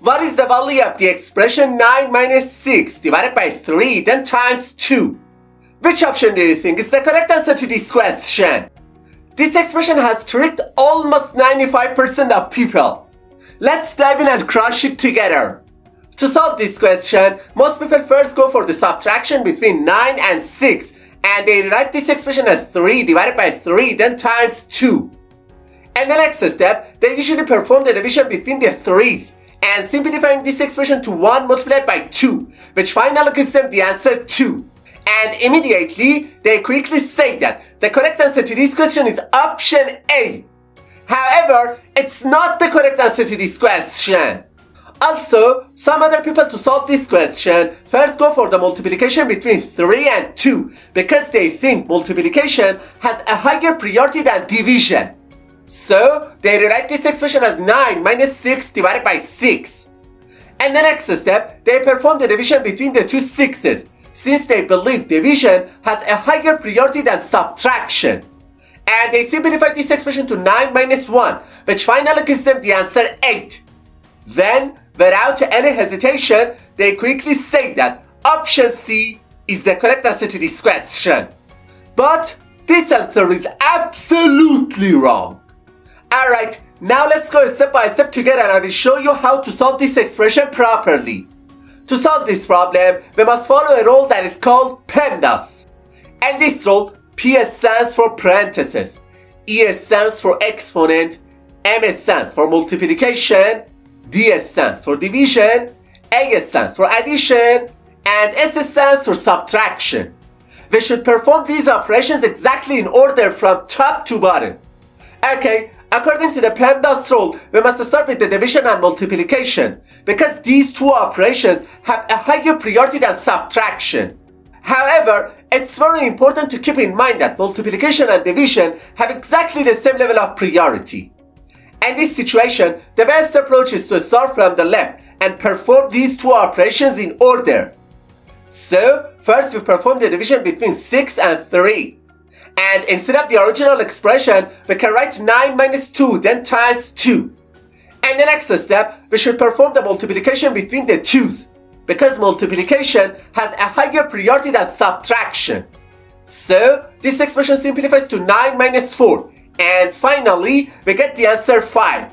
what is the value of the expression 9 minus 6 divided by 3 then times 2? Which option do you think is the correct answer to this question? This expression has tricked almost 95% of people. Let's dive in and crush it together. To solve this question, most people first go for the subtraction between 9 and 6 and they write this expression as 3 divided by 3 then times 2. In the next step, they usually perform the division between the 3's and simplifying this expression to 1 multiplied by 2 which finally gives them the answer 2. And immediately, they quickly say that the correct answer to this question is option A. However, it's not the correct answer to this question. Also, some other people to solve this question first go for the multiplication between 3 and 2 because they think multiplication has a higher priority than division. So, they rewrite this expression as 9 minus 6 divided by 6. And the next step, they perform the division between the two sixes since they believe division has a higher priority than subtraction. And they simplify this expression to 9 minus 1, which finally gives them the answer 8. Then, without any hesitation, they quickly say that option C is the correct answer to this question. But this answer is absolutely wrong. Alright, now let's go step by step together and I will show you how to solve this expression properly. To solve this problem, we must follow a rule that is called PEMDAS. And this rule, P stands for parentheses, E stands for exponent, M stands for multiplication, D stands for division, A stands for addition, and S stands for subtraction. We should perform these operations exactly in order from top to bottom. Okay, According to the PEMDAS rule, we must start with the division and multiplication, because these two operations have a higher priority than subtraction. However, it's very important to keep in mind that multiplication and division have exactly the same level of priority. In this situation, the best approach is to start from the left and perform these two operations in order. So, first we perform the division between 6 and 3. And instead of the original expression, we can write 9 minus 2, then times 2. And the next step, we should perform the multiplication between the 2's, because multiplication has a higher priority than subtraction. So, this expression simplifies to 9 minus 4, and finally, we get the answer 5.